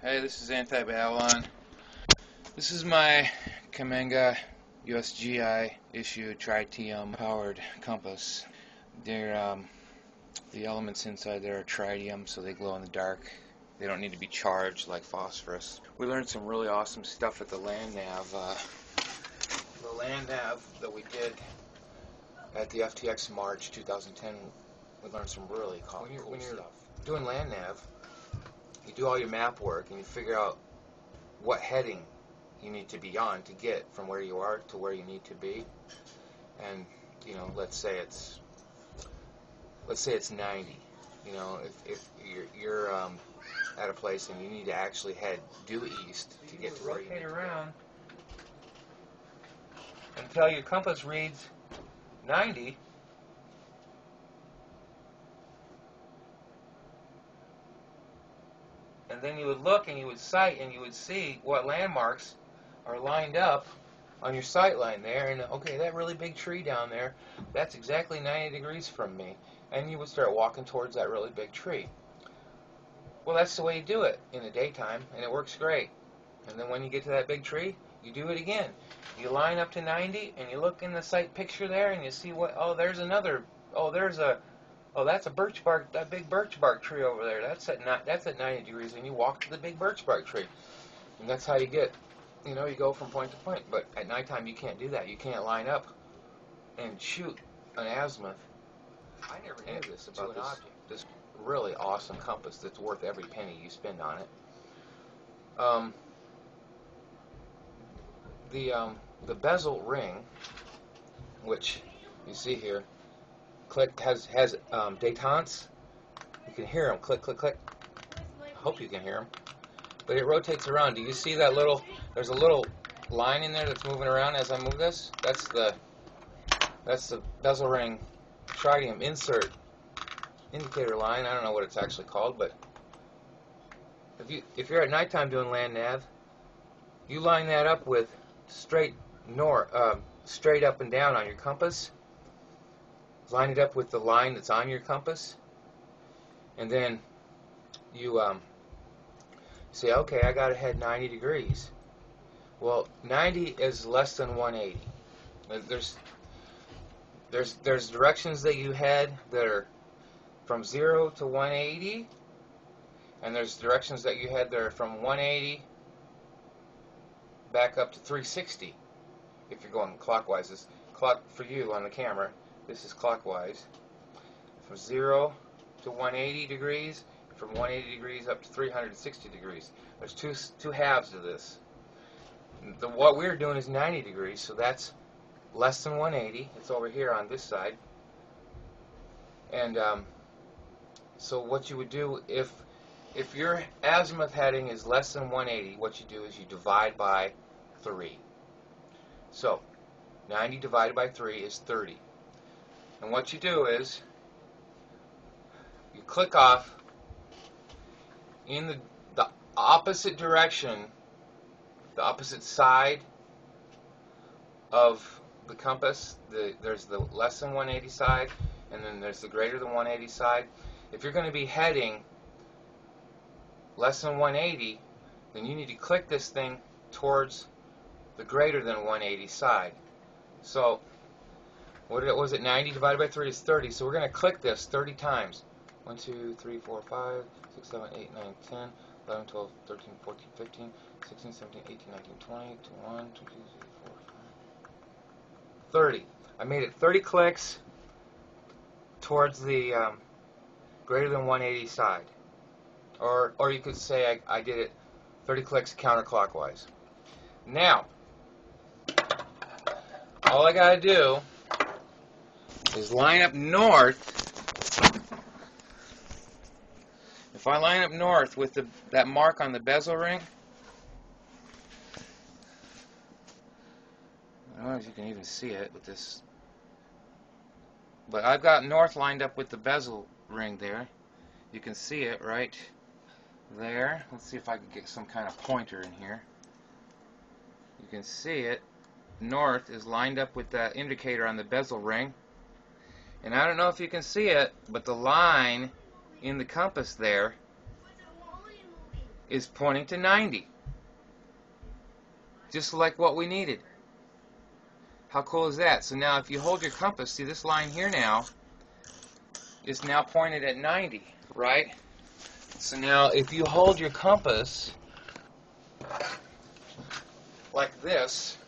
Hey, this is Anti-Babylon. This is my Cammenga USGI issue tritium powered compass. They're, um, the elements inside there are tritium, so they glow in the dark. They don't need to be charged like phosphorus. We learned some really awesome stuff at the land nav. Uh, the land nav that we did at the FTX March 2010, we learned some really cool, when you're, cool when you're stuff. Doing land nav, you do all your map work and you figure out what heading you need to be on to get from where you are to where you need to be. And you know, let's say it's let's say it's 90. You know, if, if you're, you're um, at a place and you need to actually head due east to get to where you need around until your compass reads 90. And then you would look and you would sight and you would see what landmarks are lined up on your sight line there. And okay, that really big tree down there, that's exactly 90 degrees from me. And you would start walking towards that really big tree. Well, that's the way you do it in the daytime, and it works great. And then when you get to that big tree, you do it again. You line up to 90, and you look in the sight picture there, and you see what, oh, there's another, oh, there's a, oh, that's a birch bark, that big birch bark tree over there. That's at, that's at 90 degrees, and you walk to the big birch bark tree. And that's how you get, you know, you go from point to point. But at nighttime, you can't do that. You can't line up and shoot an azimuth. I never knew this about this, object. this really awesome compass that's worth every penny you spend on it. Um, the um, the bezel ring, which you see here, click has has um. You can hear them click click click. I hope you can hear them. But it rotates around. Do you see that little? There's a little line in there that's moving around as I move this. That's the that's the bezel ring tritium insert indicator line. I don't know what it's actually called, but if you if you're at nighttime doing land nav, you line that up with straight north, uh, straight up and down on your compass. Line it up with the line that's on your compass, and then you um, say, okay, I got to head 90 degrees. Well, 90 is less than 180. There's there's there's directions that you head that are from 0 to 180 and there's directions that you head that are from 180 back up to 360 if you're going clockwise. This clock for you on the camera, this is clockwise. From 0 to 180 degrees, from 180 degrees up to 360 degrees. There's two two halves to this. The, what we're doing is 90 degrees, so that's less than 180. It's over here on this side. And um, so what you would do if if your azimuth heading is less than 180, what you do is you divide by 3. So 90 divided by 3 is 30. And what you do is you click off in the, the opposite direction, the opposite side of the compass. The, there's the less than 180 side, and then there's the greater than 180 side. If you're going to be heading less than 180, then you need to click this thing towards the greater than 180 side. So, what was it? 90 divided by 3 is 30. So we're going to click this 30 times. 1, 2, 3, 4, 5, 6, 7, 8, 9, 10, 11, 12, 13, 14, 15, 16, 17, 18, 19, 20, 21, 22, 23, 24, 30. I made it 30 clicks towards the um, greater than 180 side. Or, or you could say I, I did it 30 clicks counterclockwise. Now, all I got to do is line up north. If I line up north with the, that mark on the bezel ring, I don't know if you can even see it with this, but I've got north lined up with the bezel ring there. You can see it right there. Let's see if I can get some kind of pointer in here. You can see it. North is lined up with that indicator on the bezel ring. And I don't know if you can see it, but the line in the compass there is pointing to 90. Just like what we needed. How cool is that? So now if you hold your compass, see this line here now is now pointed at 90, right? So now if you hold your compass like this,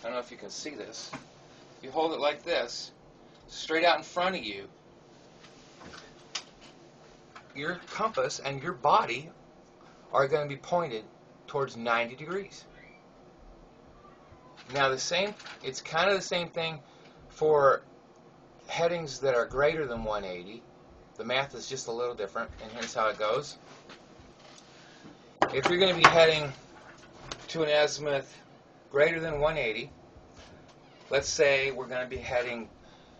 I don't know if you can see this. You hold it like this, straight out in front of you, your compass and your body are going to be pointed towards 90 degrees. Now the same, it's kind of the same thing for headings that are greater than 180. The math is just a little different, and here's how it goes. If you're going to be heading to an azimuth greater than 180, let's say we're going to be heading,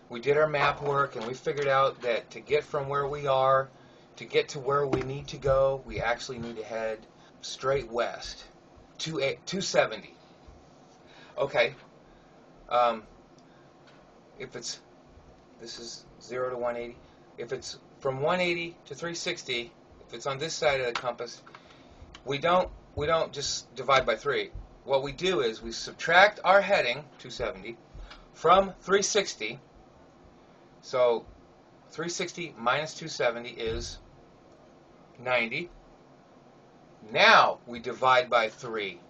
we did our map work and we figured out that to get from where we are to get to where we need to go, we actually need to head straight west, 270. Okay. Um, if it's, this is 0 to 180, if it's from 180 to 360, if it's on this side of the compass, we don't we don't just divide by 3. What we do is we subtract our heading, 270, from 360. So 360 minus 270 is 90. Now we divide by 3.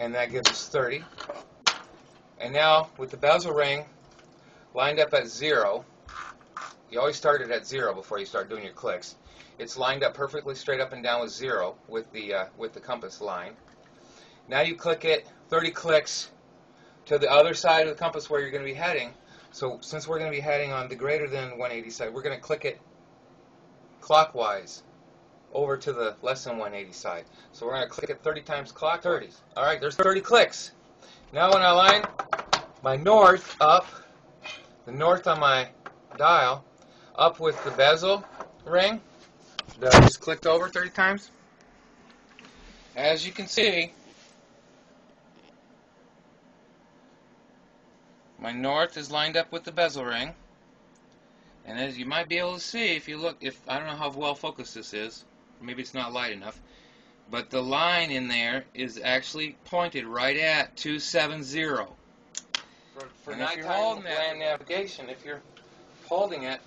And that gives us 30. And now with the bezel ring lined up at 0, you always start it at 0 before you start doing your clicks. It's lined up perfectly straight up and down with 0 with the, uh, with the compass line. Now you click it 30 clicks to the other side of the compass where you're going to be heading. So since we're going to be heading on the greater than 180 side, we're going to click it clockwise over to the less than 180 side. So we're going to click it 30 times clock. 30. All right, there's 30 clicks. Now when I line my north up, the north on my dial, up with the bezel ring that I just clicked over 30 times, as you can see, my north is lined up with the bezel ring. And as you might be able to see, if you look, if I don't know how well focused this is, maybe it's not light enough, but the line in there is actually pointed right at 270. For, for and if you're holding land navigation, if you're holding it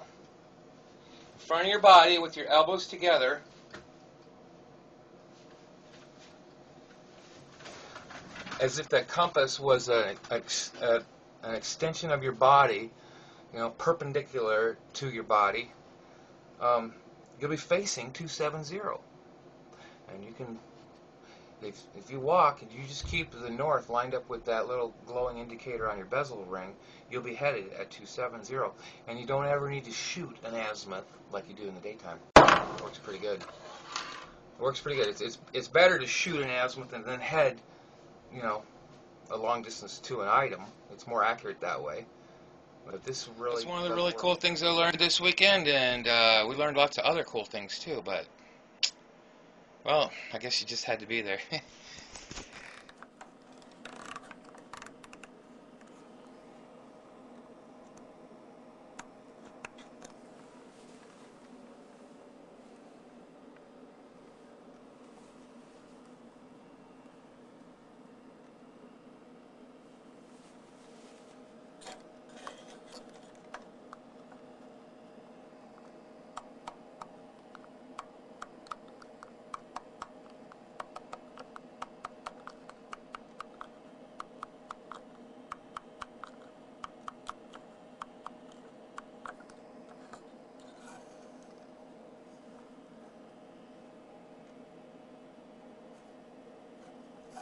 in front of your body with your elbows together, as if that compass was a, a, a, an extension of your body, you know, perpendicular to your body, um, you'll be facing 270. And you can, if, if you walk and you just keep the north lined up with that little glowing indicator on your bezel ring, you'll be headed at 270. And you don't ever need to shoot an azimuth like you do in the daytime. It works pretty good. It works pretty good. It's, it's, it's better to shoot an azimuth and then head, you know, a long distance to an item. It's more accurate that way. But this really. It's one of the really cool things I learned this weekend, and uh, we learned lots of other cool things too. But well, I guess you just had to be there.